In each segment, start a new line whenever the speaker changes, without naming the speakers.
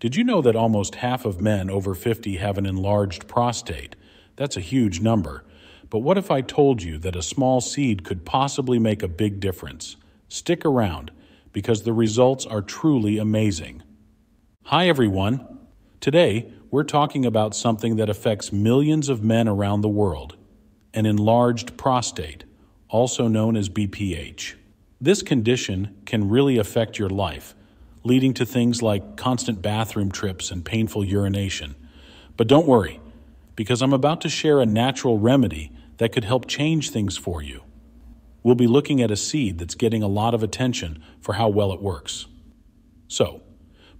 Did you know that almost half of men over 50 have an enlarged prostate? That's a huge number. But what if I told you that a small seed could possibly make a big difference? Stick around, because the results are truly amazing. Hi, everyone. Today, we're talking about something that affects millions of men around the world an enlarged prostate, also known as BPH. This condition can really affect your life leading to things like constant bathroom trips and painful urination. But don't worry, because I'm about to share a natural remedy that could help change things for you. We'll be looking at a seed that's getting a lot of attention for how well it works. So,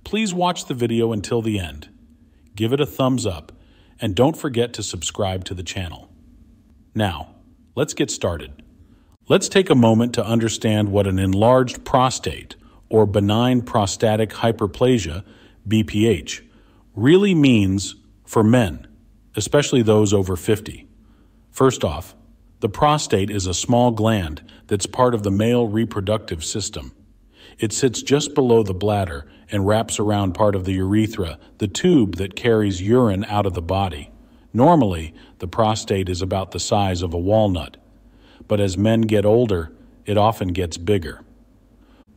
please watch the video until the end. Give it a thumbs up, and don't forget to subscribe to the channel. Now, let's get started. Let's take a moment to understand what an enlarged prostate, or benign prostatic hyperplasia, BPH, really means for men, especially those over 50. First off, the prostate is a small gland that's part of the male reproductive system. It sits just below the bladder and wraps around part of the urethra, the tube that carries urine out of the body. Normally, the prostate is about the size of a walnut, but as men get older, it often gets bigger.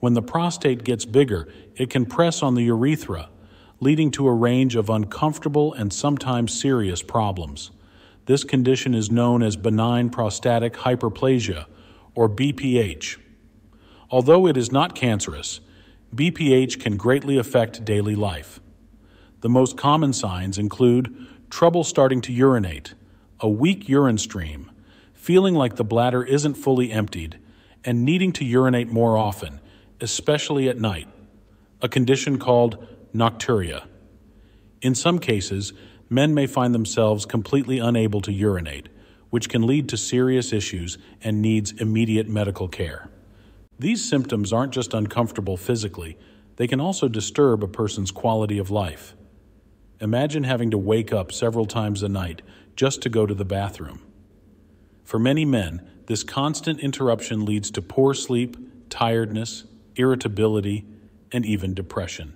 When the prostate gets bigger, it can press on the urethra, leading to a range of uncomfortable and sometimes serious problems. This condition is known as benign prostatic hyperplasia, or BPH. Although it is not cancerous, BPH can greatly affect daily life. The most common signs include trouble starting to urinate, a weak urine stream, feeling like the bladder isn't fully emptied, and needing to urinate more often, especially at night, a condition called nocturia. In some cases, men may find themselves completely unable to urinate, which can lead to serious issues and needs immediate medical care. These symptoms aren't just uncomfortable physically, they can also disturb a person's quality of life. Imagine having to wake up several times a night just to go to the bathroom. For many men, this constant interruption leads to poor sleep, tiredness, irritability, and even depression.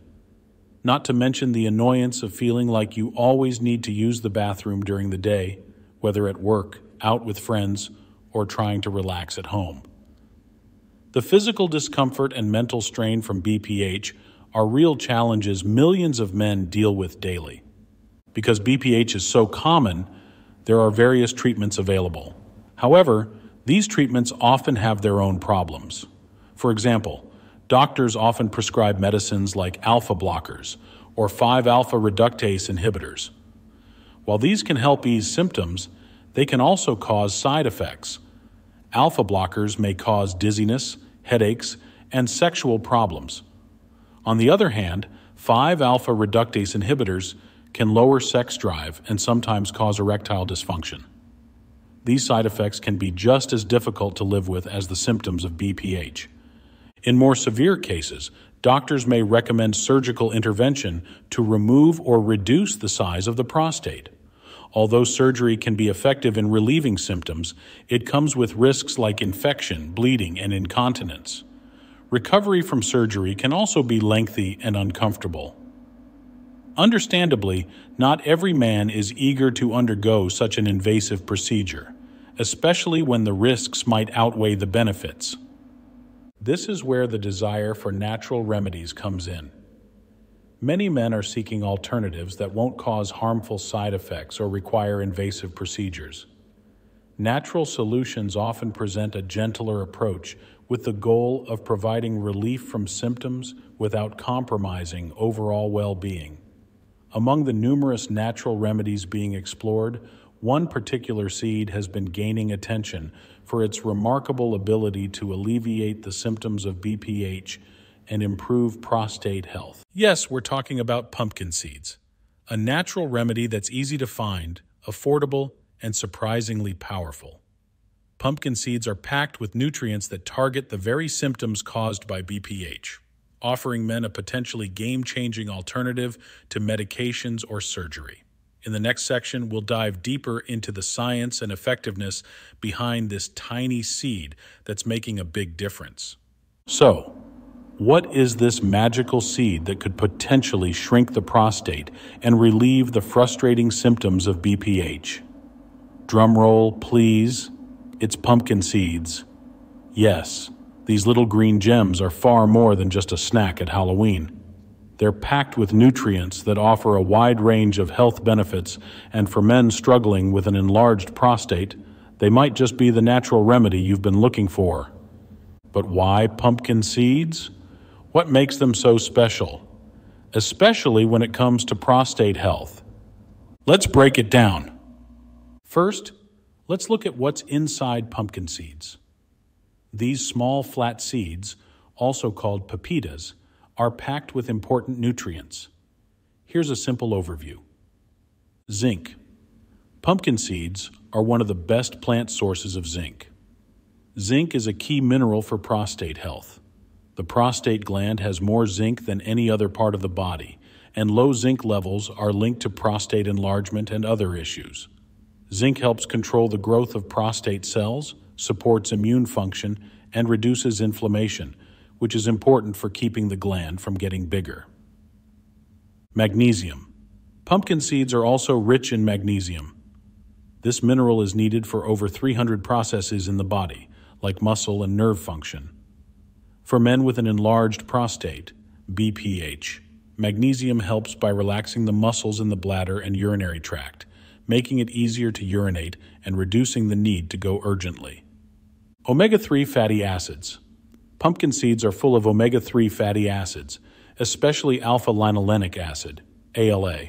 Not to mention the annoyance of feeling like you always need to use the bathroom during the day, whether at work, out with friends, or trying to relax at home. The physical discomfort and mental strain from BPH are real challenges millions of men deal with daily. Because BPH is so common, there are various treatments available. However, these treatments often have their own problems. For example, doctors often prescribe medicines like alpha blockers or 5 alpha reductase inhibitors. While these can help ease symptoms, they can also cause side effects. Alpha blockers may cause dizziness, headaches, and sexual problems. On the other hand, 5 alpha reductase inhibitors can lower sex drive and sometimes cause erectile dysfunction. These side effects can be just as difficult to live with as the symptoms of BPH. In more severe cases, doctors may recommend surgical intervention to remove or reduce the size of the prostate. Although surgery can be effective in relieving symptoms, it comes with risks like infection, bleeding, and incontinence. Recovery from surgery can also be lengthy and uncomfortable. Understandably, not every man is eager to undergo such an invasive procedure, especially when the risks might outweigh the benefits. This is where the desire for natural remedies comes in. Many men are seeking alternatives that won't cause harmful side effects or require invasive procedures. Natural solutions often present a gentler approach with the goal of providing relief from symptoms without compromising overall well being. Among the numerous natural remedies being explored, one particular seed has been gaining attention for its remarkable ability to alleviate the symptoms of BPH and improve prostate health. Yes, we're talking about pumpkin seeds, a natural remedy that's easy to find, affordable, and surprisingly powerful. Pumpkin seeds are packed with nutrients that target the very symptoms caused by BPH, offering men a potentially game changing alternative to medications or surgery. In the next section, we'll dive deeper into the science and effectiveness behind this tiny seed that's making a big difference. So, What is this magical seed that could potentially shrink the prostate and relieve the frustrating symptoms of BPH? Drumroll, please. It's pumpkin seeds. Yes, these little green gems are far more than just a snack at Halloween. They're packed with nutrients that offer a wide range of health benefits, and for men struggling with an enlarged prostate, they might just be the natural remedy you've been looking for. But why pumpkin seeds? What makes them so special? Especially when it comes to prostate health. Let's break it down. First, let's look at what's inside pumpkin seeds. These small flat seeds, also called pepitas, are packed with important nutrients. Here's a simple overview Zinc. Pumpkin seeds are one of the best plant sources of zinc. Zinc is a key mineral for prostate health. The prostate gland has more zinc than any other part of the body, and low zinc levels are linked to prostate enlargement and other issues. Zinc helps control the growth of prostate cells, supports immune function, and reduces inflammation, which is important for keeping the gland from getting bigger. Magnesium. Pumpkin seeds are also rich in magnesium. This mineral is needed for over 300 processes in the body, like muscle and nerve function. For men with an enlarged prostate, BPH, magnesium helps by relaxing the muscles in the bladder and urinary tract, making it easier to urinate and reducing the need to go urgently. Omega 3 fatty acids. Pumpkin seeds are full of omega 3 fatty acids, especially alpha linolenic acid, ALA.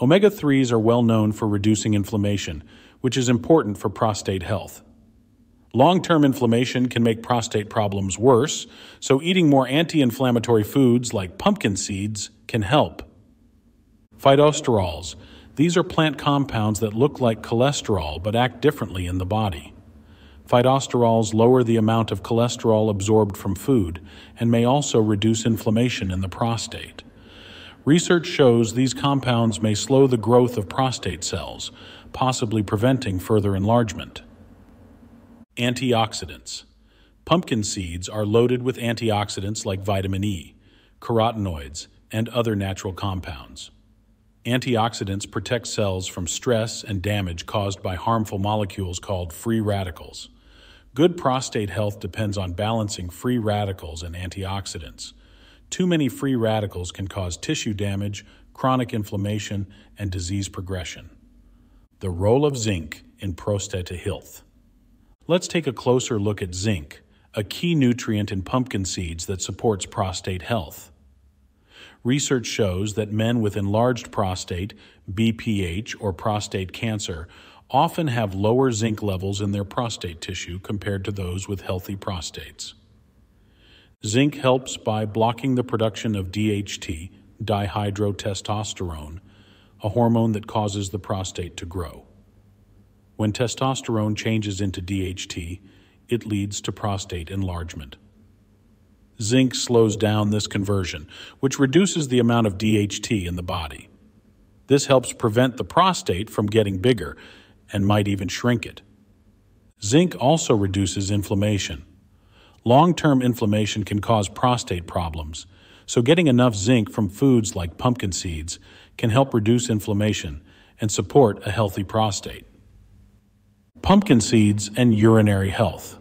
Omega 3s are well known for reducing inflammation, which is important for prostate health. Long term inflammation can make prostate problems worse, so eating more anti inflammatory foods like pumpkin seeds can help. Phytosterols. These are plant compounds that look like cholesterol but act differently in the body. Phytosterols lower the amount of cholesterol absorbed from food and may also reduce inflammation in the prostate. Research shows these compounds may slow the growth of prostate cells, possibly preventing further enlargement. Antioxidants. Pumpkin seeds are loaded with antioxidants like vitamin E, carotenoids, and other natural compounds. Antioxidants protect cells from stress and damage caused by harmful molecules called free radicals. Good prostate health depends on balancing free radicals and antioxidants. Too many free radicals can cause tissue damage, chronic inflammation, and disease progression. The role of zinc in prostate health. Let's take a closer look at zinc, a key nutrient in pumpkin seeds that supports prostate health. Research shows that men with enlarged prostate, BPH, or prostate cancer often have lower zinc levels in their prostate tissue compared to those with healthy prostates. Zinc helps by blocking the production of DHT, dihydrotestosterone, a hormone that causes the prostate to grow. When testosterone changes into DHT, it leads to prostate enlargement. Zinc slows down this conversion, which reduces the amount of DHT in the body. This helps prevent the prostate from getting bigger and might even shrink it. Zinc also reduces inflammation. Long term inflammation can cause prostate problems, so getting enough zinc from foods like pumpkin seeds can help reduce inflammation and support a healthy prostate pumpkin seeds, and urinary health.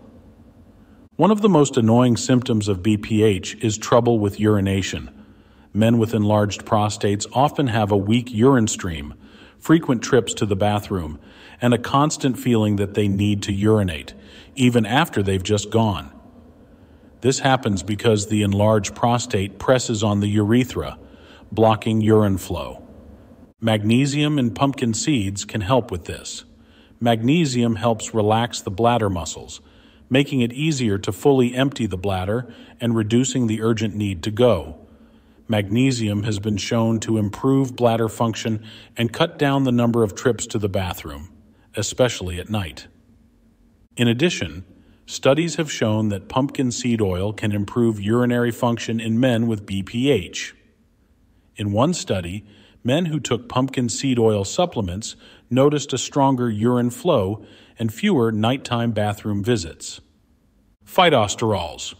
One of the most annoying symptoms of BPH is trouble with urination. Men with enlarged prostates often have a weak urine stream, frequent trips to the bathroom, and a constant feeling that they need to urinate, even after they've just gone. This happens because the enlarged prostate presses on the urethra, blocking urine flow. Magnesium and pumpkin seeds can help with this. Magnesium helps relax the bladder muscles, making it easier to fully empty the bladder and reducing the urgent need to go. Magnesium has been shown to improve bladder function and cut down the number of trips to the bathroom, especially at night. In addition, studies have shown that pumpkin seed oil can improve urinary function in men with BPH. In one study, men who took pumpkin seed oil supplements noticed a stronger urine flow and fewer nighttime bathroom visits. Phytosterols.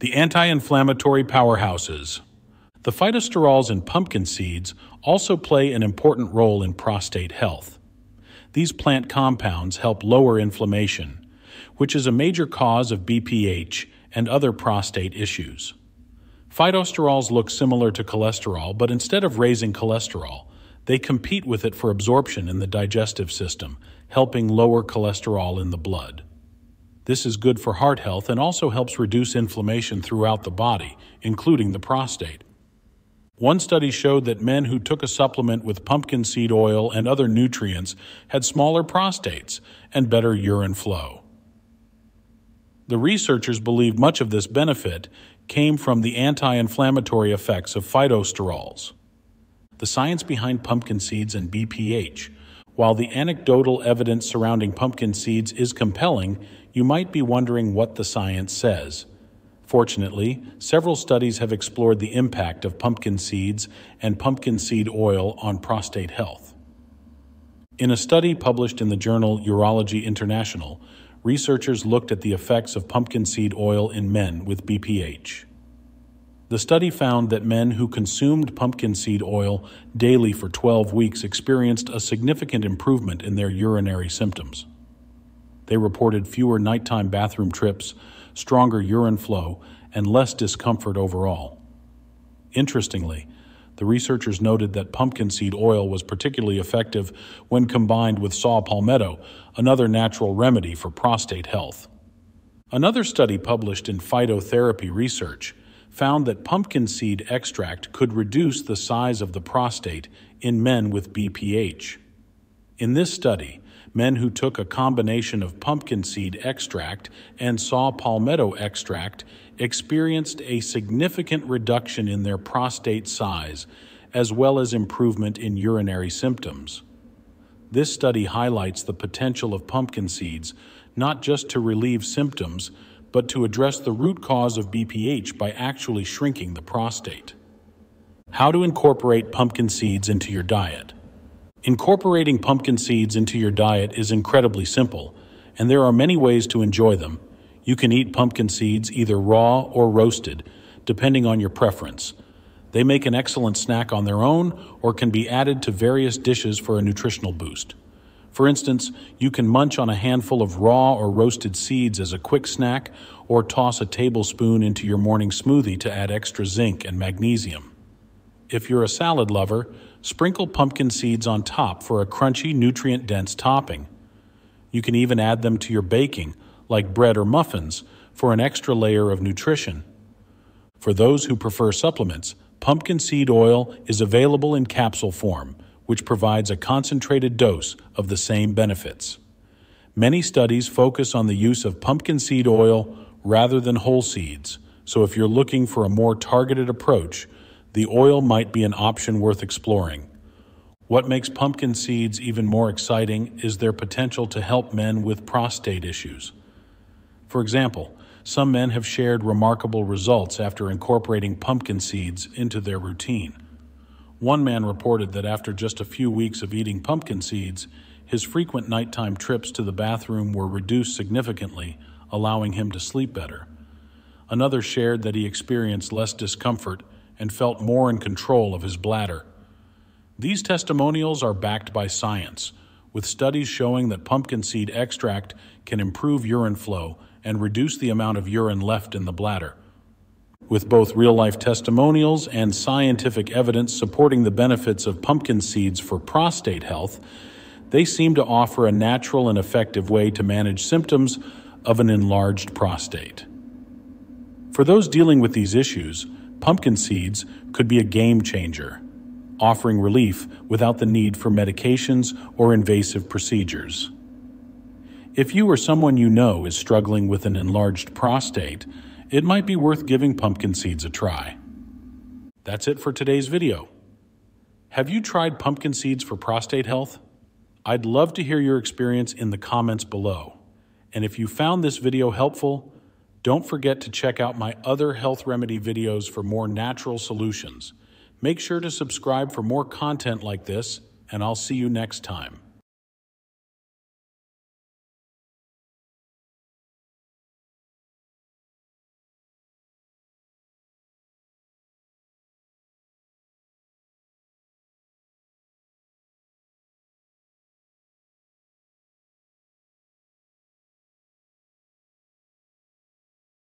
The anti inflammatory powerhouses. The phytosterols in pumpkin seeds also play an important role in prostate health. These plant compounds help lower inflammation, which is a major cause of BPH and other prostate issues. Phytosterols look similar to cholesterol, but instead of raising cholesterol, they compete with it for absorption in the digestive system, helping lower cholesterol in the blood. This is good for heart health and also helps reduce inflammation throughout the body, including the prostate. One study showed that men who took a supplement with pumpkin seed oil and other nutrients had smaller prostates and better urine flow. The researchers believe much of this benefit came from the anti inflammatory effects of phytosterols. The science behind pumpkin seeds and BPH. While the anecdotal evidence surrounding pumpkin seeds is compelling, you might be wondering what the science says. Fortunately, several studies have explored the impact of pumpkin seeds and pumpkin seed oil on prostate health. In a study published in the journal Urology International, researchers looked at the effects of pumpkin seed oil in men with BPH. The study found that men who consumed pumpkin seed oil daily for 12 weeks experienced a significant improvement in their urinary symptoms. They reported fewer nighttime bathroom trips, stronger urine flow, and less discomfort overall. Interestingly, the researchers noted that pumpkin seed oil was particularly effective when combined with saw palmetto, another natural remedy for prostate health. Another study published in Phytotherapy Research found that pumpkin seed extract could reduce the size of the prostate in men with BPH. In this study, men who took a combination of pumpkin seed extract and saw palmetto extract experienced a significant reduction in their prostate size, as well as improvement in urinary symptoms. This study highlights the potential of pumpkin seeds not just to relieve symptoms, but to address the root cause of BPH by actually shrinking the prostate. How to incorporate pumpkin seeds into your diet. Incorporating pumpkin seeds into your diet is incredibly simple, and there are many ways to enjoy them. You can eat pumpkin seeds either raw or roasted, depending on your preference. They make an excellent snack on their own or can be added to various dishes for a nutritional boost. For instance, you can munch on a handful of raw or roasted seeds as a quick snack or toss a tablespoon into your morning smoothie to add extra zinc and magnesium. If you're a salad lover, sprinkle pumpkin seeds on top for a crunchy, nutrient dense topping. You can even add them to your baking like bread or muffins, for an extra layer of nutrition. For those who prefer supplements, pumpkin seed oil is available in capsule form, which provides a concentrated dose of the same benefits. Many studies focus on the use of pumpkin seed oil rather than whole seeds, so if you're looking for a more targeted approach, the oil might be an option worth exploring. What makes pumpkin seeds even more exciting is their potential to help men with prostate issues. For example, some men have shared remarkable results after incorporating pumpkin seeds into their routine. One man reported that after just a few weeks of eating pumpkin seeds, his frequent nighttime trips to the bathroom were reduced significantly, allowing him to sleep better. Another shared that he experienced less discomfort and felt more in control of his bladder. These testimonials are backed by science, with studies showing that pumpkin seed extract can improve urine flow and reduce the amount of urine left in the bladder. With both real life testimonials and scientific evidence supporting the benefits of pumpkin seeds for prostate health, they seem to offer a natural and effective way to manage symptoms of an enlarged prostate. For those dealing with these issues, pumpkin seeds could be a game changer, offering relief without the need for medications or invasive procedures. If you or someone you know is struggling with an enlarged prostate, it might be worth giving pumpkin seeds a try. That's it for today's video. Have you tried pumpkin seeds for prostate health? I'd love to hear your experience in the comments below. And if you found this video helpful, don't forget to check out my other health remedy videos for more natural solutions. Make sure to subscribe for more content like this, and I'll see you next time.